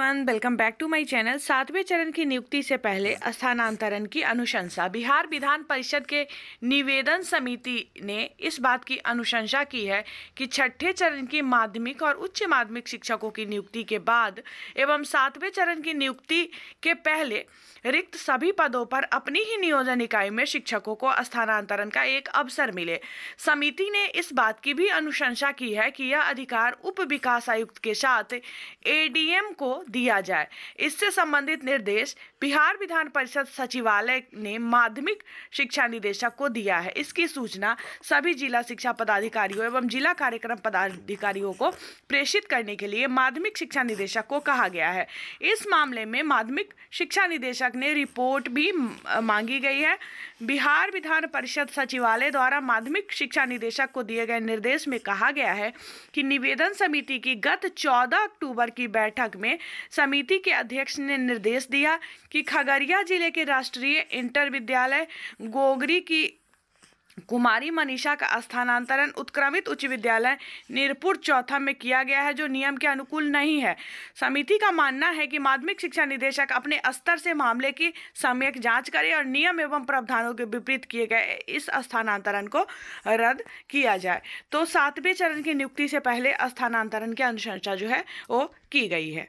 Welcome back to my channel सातवें चरण की नियुक्ति से पहले स्थानांतरण की अनुशंसा। बिहार विधान परिषद के निवेदन समिति ने इस बात की अनुशंसा की है कि छठे चरण की माध्यमिक और उच्च माध्यमिक शिक्षकों की नियुक्ति के बाद एवं सातवें चरण की नियुक्ति के पहले रिक्त सभी पदों पर अपनी ही नियोजन इकाई में शिक्षकों को स्थानांतरण का एक अवसर मिले। समिति ने इस बात की भी अनुशंसा की है कि यह अधिकार उप विकास आयुक्त के साथ एडीएम को दिया जाए। इससे संबंधित निर्देश बिहार विधान परिषद सचिवालय ने माध्यमिक शिक्षा निदेशक को दिया है। इसकी सूचना सभी जिला शिक्षा पदाधिकारियों एवं जिला कार्यक्रम पदाधिकारियों को प्रेषित करने के लिए माध्यमिक शिक्षा निदेशक को कहा गया है। इस मामले में माध्यमिक शिक्षा निदेशक ने रिपोर्ट भी मांगी गई है। बिहार विधान परिषद सचिवालय द्वारा माध्यमिक शिक्षा निदेशक को दिए गए निर्देश में कहा गया है कि निवेदन समिति की गत 14 अक्टूबर की बैठक में समिति के अध्यक्ष ने निर्देश दिया कि खगड़िया ज़िले के राष्ट्रीय इंटर विद्यालय गोगरी की कुमारी मनीषा का स्थानांतरण उत्क्रमित उच्च विद्यालय नीरपुर चौथा में किया गया है, जो नियम के अनुकूल नहीं है। समिति का मानना है कि माध्यमिक शिक्षा निदेशक अपने स्तर से मामले की सम्यक जाँच करे और नियम एवं प्रावधानों के विपरीत किए गए इस स्थानांतरण को रद्द किया जाए। तो सातवें चरण की नियुक्ति से पहले स्थानांतरण की अनुशंसा जो है, वो की गई है।